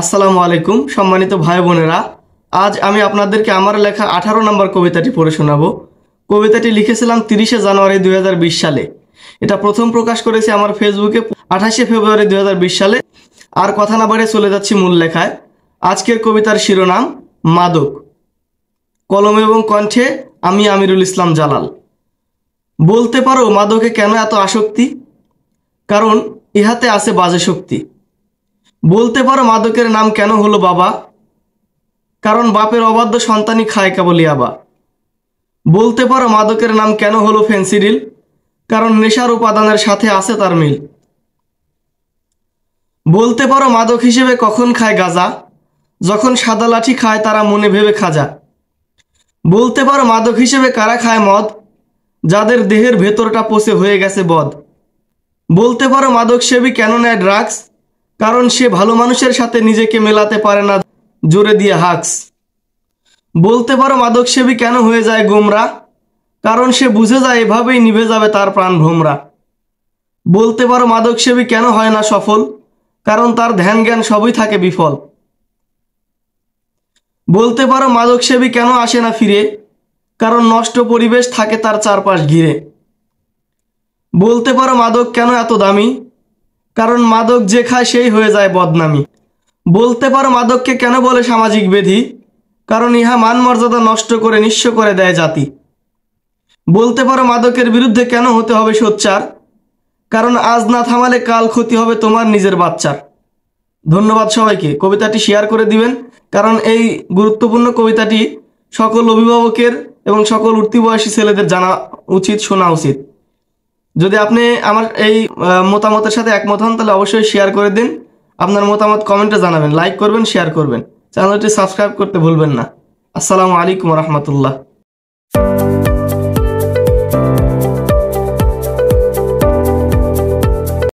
আসসালামু আলাইকুম, সম্মানিত ভাই বোনেরা। আজ আমি আপনাদেরকে আমার লেখা আঠারো নম্বর কবিতাটি পড়ে শোনাব। কবিতাটি লিখেছিলাম তিরিশে জানুয়ারি দু হাজার বিশ সালে। এটা প্রথম প্রকাশ করেছি আমার ফেসবুকে আঠাশে ফেব্রুয়ারি দু হাজার বিশ সালে। আর কথা না বাড়ে চলে যাচ্ছি মূল লেখায়। আজকের কবিতার শিরোনাম, মাদক। কলম এবং কণ্ঠে আমি আমিরুল ইসলাম জালাল। বলতে পারো মাদকে কেন এত আসক্তি? কারণ ইহাতে আছে বাজে শক্তি। বলতে পারো মাদকের নাম কেন হলো বাবা? কারণ বাপের অবাধ্য সন্তানই খায় কেবল ইয়াবা বলতে পারো মাদকের নাম কেন হলো ফেন্সিডিল? কারণ নেশার উপাদানের সাথে আছে তার মিল। বলতে পারো মাদক হিসেবে কখন খায় গাজা? যখন সাদা লাঠি খায় তারা মনে ভেবে খাজা। বলতে পারো মাদক হিসেবে কারা খায় মদ? যাদের দেহের ভেতরটা পচে হয়ে গেছে বদ। বলতে পারো মাদক সেবী কেন নেয় ড্রাগস? কারণ সে ভালো মানুষের সাথে নিজেকে মেলাতে পারে না। জোরে দিয়ে হাক্স। বলতে পারো মাদক সেবী কেন হয়ে যায় গোমরা? কারণ সে বুঝে যায় এভাবেই নিভে যাবে তার প্রাণ ভোমরা। বলতে পারো মাদক সেবী কেন হয় না সফল? কারণ তার ধ্যান জ্ঞান সবই থাকে বিফল। বলতে পারো মাদক সেবী কেন আসে না ফিরে? কারণ নষ্ট পরিবেশ থাকে তার চারপাশ ঘিরে। বলতে পারো মাদক কেন এত দামি? কারণ মাদক যে খায় সেই হয়ে যায় বদনামি। বলতে পারো মাদককে কেন বলে সামাজিক বেধি? কারণ ইহা মান মর্যাদা নষ্ট করে নিঃস্ব করে দেয় জাতি। বলতে পারো মাদকের বিরুদ্ধে কেন হতে হবে সোচ্চার? কারণ আজ না থামালে কাল ক্ষতি হবে তোমার নিজের বাচ্চার। ধন্যবাদ সবাইকে। কবিতাটি শেয়ার করে দিবেন। কারণ এই গুরুত্বপূর্ণ কবিতাটি সকল অভিভাবকের এবং সকল উঠতি বয়সী ছেলেদের জানা উচিত, শোনা উচিত। যদি আপনি আমার এই মতামতের সাথে একমত হন, তাহলে অবশ্যই শেয়ার করে দিন। আপনার মতামত কমেন্টে জানাবেন লাইক করবেন শেয়ার করবেন। চ্যানেলটি সাবস্ক্রাইব করতে ভুলবেন না। আসসালামু আলাইকুম রহমতুল্লাহ।